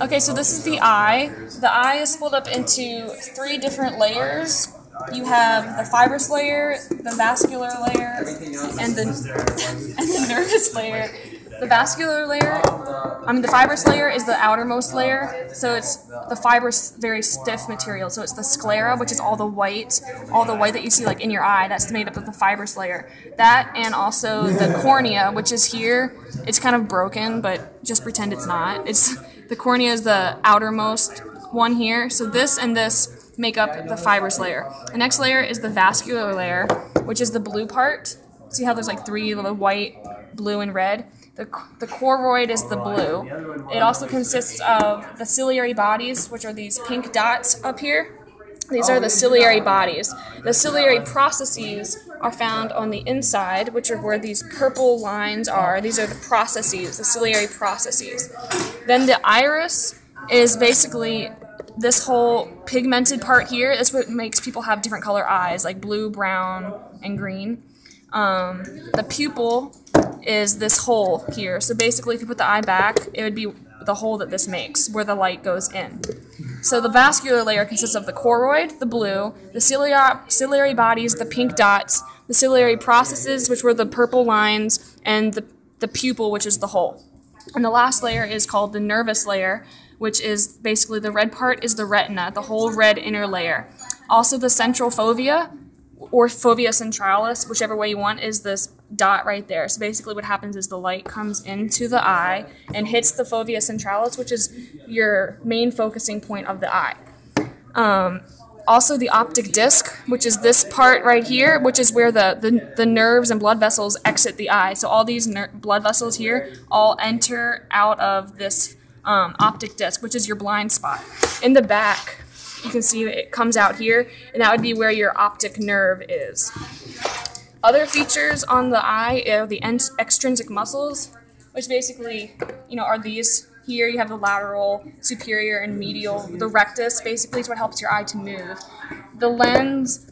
Okay, so this is the eye. The eye is split up into three different layers. You have the fibrous layer, the vascular layer, and the and the nervous layer. The vascular layer, I mean the fibrous layer is the outermost layer, so it's the fibrous, very stiff material. So it's the sclera, which is all the white, all the white that you see like in your eye. That's made up of the fibrous layer. That and also the cornea, which is here. It's kind of broken, but just pretend it's not. It's the cornea is the outermost one here. So this and this make up the fibrous layer. The next layer is the vascular layer, which is the blue part. See how there's like three little white, blue, and red? The, the choroid is the blue. It also consists of the ciliary bodies, which are these pink dots up here. These are the ciliary bodies. The ciliary processes are found on the inside, which are where these purple lines are. These are the processes, the ciliary processes. Then the iris is basically this whole pigmented part here. That's what makes people have different color eyes, like blue, brown, and green. Um, the pupil is this hole here. So basically, if you put the eye back, it would be the hole that this makes, where the light goes in. So the vascular layer consists of the choroid, the blue, the ciliary, ciliary bodies, the pink dots, the ciliary processes, which were the purple lines, and the, the pupil, which is the hole. And the last layer is called the nervous layer, which is basically the red part is the retina, the whole red inner layer. Also the central fovea, or fovea centralis, whichever way you want, is this dot right there. So basically what happens is the light comes into the eye and hits the fovea centralis, which is your main focusing point of the eye. Um, also the optic disc, which is this part right here, which is where the, the, the nerves and blood vessels exit the eye. So all these blood vessels here all enter out of this um, optic disc, which is your blind spot. In the back, you can see it comes out here, and that would be where your optic nerve is. Other features on the eye are the extrinsic muscles, which basically, you know, are these. Here you have the lateral, superior, and medial. The rectus basically is what helps your eye to move. The lens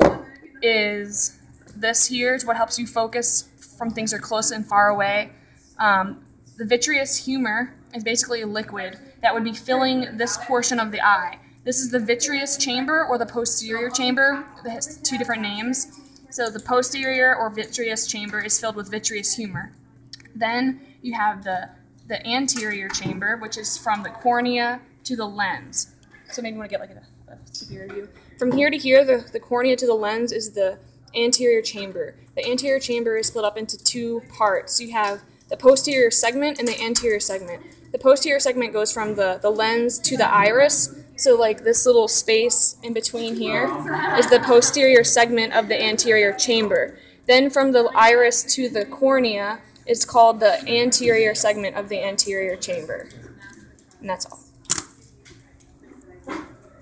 is this here. It's what helps you focus from things that are close and far away. Um, the vitreous humor is basically a liquid that would be filling this portion of the eye. This is the vitreous chamber or the posterior chamber. It has two different names. So the posterior or vitreous chamber is filled with vitreous humor. Then you have the, the anterior chamber, which is from the cornea to the lens. So maybe you want to get like a, a superior view. From here to here, the, the cornea to the lens is the anterior chamber. The anterior chamber is split up into two parts. You have the posterior segment and the anterior segment. The posterior segment goes from the, the lens to the iris, so like this little space in between here is the posterior segment of the anterior chamber. Then from the iris to the cornea, it's called the anterior segment of the anterior chamber. And that's all.